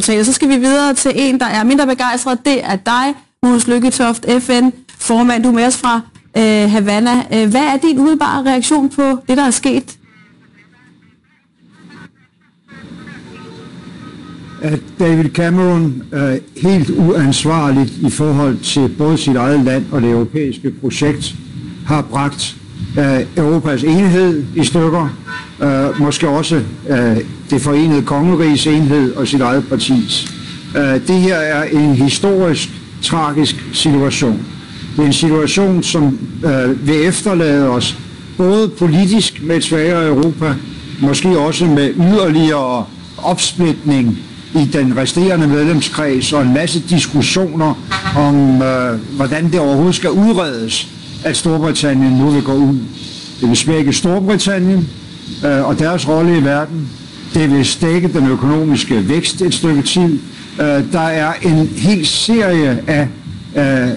Så skal vi videre til en, der er mindre begejstret. Det er dig, Mogens Lykketoft, FN, formand. Du er med os fra øh, Havana. Øh, hvad er din umiddelbare reaktion på det, der er sket? At David Cameron er helt uansvarligt i forhold til både sit eget land og det europæiske projekt har bragt øh, Europas enhed i stykker, øh, måske også øh, det forenede kongeriges enhed og sit eget partis. Øh, det her er en historisk, tragisk situation. Det er en situation, som øh, vil efterlade os både politisk med et svagere Europa, måske også med yderligere opsplitning i den resterende medlemskreds og en masse diskussioner om, øh, hvordan det overhovedet skal udredes, at Storbritannien nu vil gå ud. Det vil svække Storbritannien øh, og deres rolle i verden. Det vil stække den økonomiske vækst et stykke tid. Øh, der er en hel serie af øh, øh,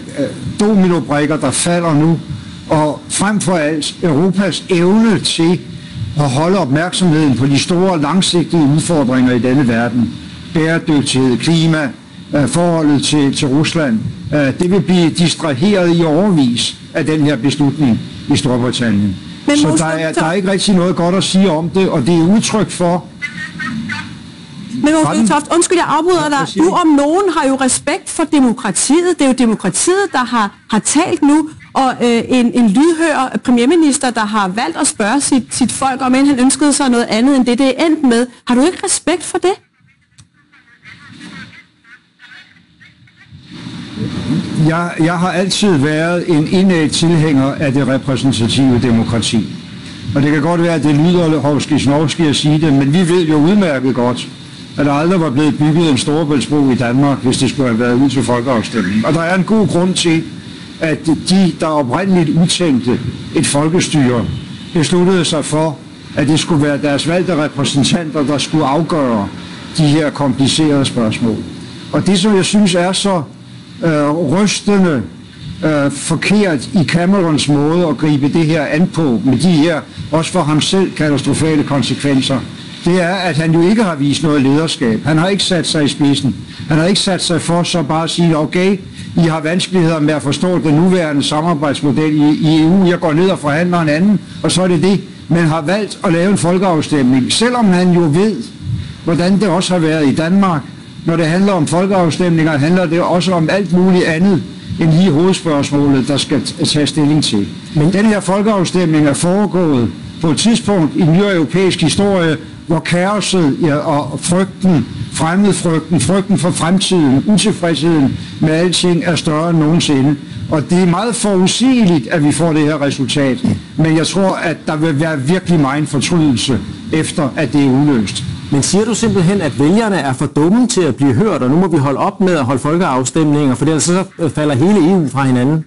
dominobrikker, der falder nu, og frem for alt Europas evne til at holde opmærksomheden på de store langsigtede udfordringer i denne verden. Bæredygtighed, klima, øh, forholdet til, til Rusland. Øh, det vil blive distraheret i overvis af den her beslutning i Storbritannien. Men Så der er, der er ikke rigtig noget godt at sige om det, og det er udtryk for, men Mogens Toft, undskyld, jeg afbryder dig. Du om nogen har jo respekt for demokratiet. Det er jo demokratiet, der har, har talt nu, og øh, en, en lydhør premierminister, der har valgt at spørge sit, sit folk, om end han ønskede sig noget andet end det, det er endt med. Har du ikke respekt for det? Jeg, jeg har altid været en indad tilhænger af det repræsentative demokrati. Og det kan godt være, at det lyder hovski at sige det, men vi ved jo udmærket godt, at der aldrig var blevet bygget en storebæltsbro i Danmark, hvis det skulle have været ud til folkeafstemning. Og der er en god grund til, at de, der oprindeligt udtænkte et folkestyre, besluttede sig for, at det skulle være deres valgte repræsentanter, der skulle afgøre de her komplicerede spørgsmål. Og det, som jeg synes er så øh, rystende øh, forkert i Camerons måde at gribe det her an på, med de her, også for ham selv, katastrofale konsekvenser, det er, at han jo ikke har vist noget lederskab. Han har ikke sat sig i spidsen. Han har ikke sat sig for så bare at sige, okay, I har vanskeligheder med at forstå den nuværende samarbejdsmodel i, i EU. Jeg går ned og forhandler en anden, og så er det det. Men har valgt at lave en folkeafstemning, selvom han jo ved, hvordan det også har været i Danmark. Når det handler om folkeafstemninger, handler det også om alt muligt andet end lige hovedspørgsmålet, der skal tage stilling til. Men den her folkeafstemning er foregået på et tidspunkt i nyere europæisk historie, hvor kaoset ja, og frygten, fremmedfrygten, frygten for fremtiden, utilfredsheden med alting er større end nogensinde. Og det er meget forudsigeligt, at vi får det her resultat. Men jeg tror, at der vil være virkelig meget fortrydelse efter, at det er uløst. Men siger du simpelthen, at vælgerne er for dumme til at blive hørt, og nu må vi holde op med at holde folkeafstemninger, for ellers så falder hele EU fra hinanden?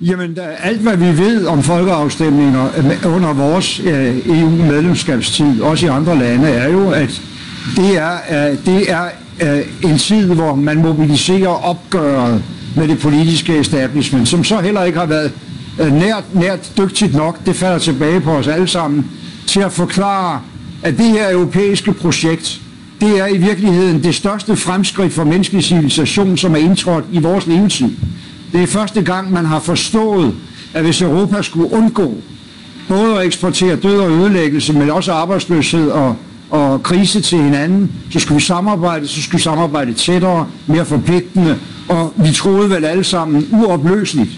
Jamen, alt hvad vi ved om folkeafstemninger øh, under vores øh, EU-medlemskabstid, også i andre lande, er jo, at det er, øh, det er øh, en tid, hvor man mobiliserer opgøret med det politiske establishment, som så heller ikke har været Øh, nært, nært dygtigt nok, det falder tilbage på os alle sammen, til at forklare, at det her europæiske projekt, det er i virkeligheden det største fremskridt for menneskelig civilisation, som er indtrådt i vores levetid. Det er første gang, man har forstået, at hvis Europa skulle undgå både at eksportere død og ødelæggelse, men også arbejdsløshed og, og krise til hinanden, så skulle vi samarbejde, så skulle vi samarbejde tættere, mere forpligtende, og vi troede vel alle sammen uopløseligt.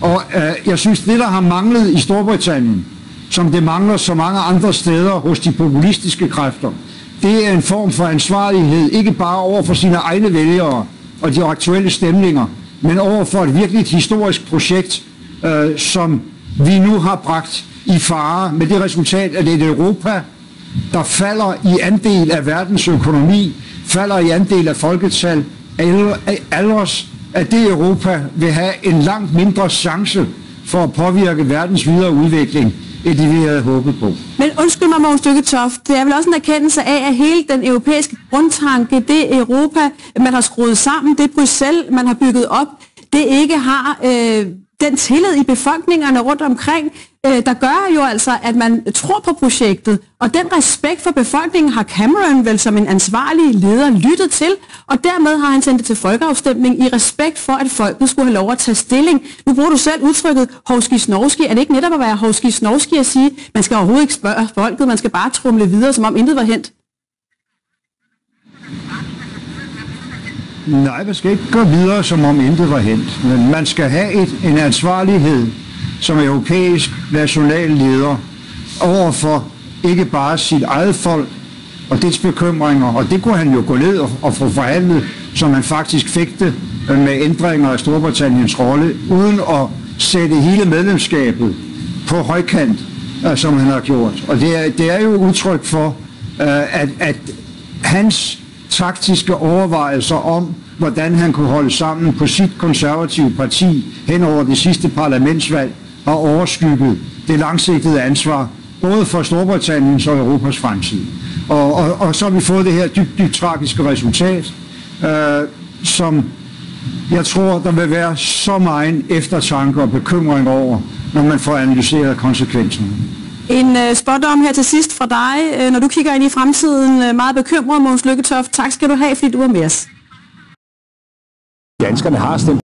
Og øh, jeg synes, det der har manglet i Storbritannien, som det mangler så mange andre steder hos de populistiske kræfter, det er en form for ansvarlighed, ikke bare over for sine egne vælgere og de aktuelle stemninger, men over for et virkelig historisk projekt, øh, som vi nu har bragt i fare med det resultat, at det er et Europa, der falder i andel af verdens økonomi, falder i andel af folketal, alders, at det Europa vil have en langt mindre chance for at påvirke verdens videre udvikling, end det vi havde håbet på. Men undskyld mig, Mogens Lykketoft, det er vel også en erkendelse af, at hele den europæiske grundtanke, det Europa, man har skruet sammen, det Bruxelles, man har bygget op, det ikke har øh, den tillid i befolkningerne rundt omkring øh, der gør jo altså, at man tror på projektet, og den respekt for befolkningen har Cameron vel som en ansvarlig leder lyttet til, og dermed har han sendt det til folkeafstemning i respekt for, at folket skulle have lov at tage stilling. Nu bruger du selv udtrykket hovski snovski. Er det ikke netop at være hovski snovski at sige, man skal overhovedet ikke spørge folket, man skal bare trumle videre, som om intet var hent? Nej, man skal ikke gå videre, som om intet var hent. Men man skal have et, en ansvarlighed som europæisk national leder overfor ikke bare sit eget folk og dets bekymringer, og det kunne han jo gå ned og, og få forhandlet, som han faktisk fik det øh, med ændringer af Storbritanniens rolle, uden at sætte hele medlemskabet på højkant, øh, som han har gjort. Og det er, det er jo udtryk for, øh, at, at hans taktiske overvejelser om, hvordan han kunne holde sammen på sit konservative parti hen over det sidste parlamentsvalg, har overskygget det langsigtede ansvar, både for Storbritanniens og Europas fremtid. Og, og, og så har vi fået det her dybt, dybt tragiske resultat, øh, som jeg tror, der vil være så meget eftertanke og bekymring over, når man får analyseret konsekvenserne. En uh, spådom her til sidst fra dig, uh, når du kigger ind i fremtiden, uh, meget bekymret, Måns Lykketoft. Tak skal du have, fordi du var med os. Danskerne har stemt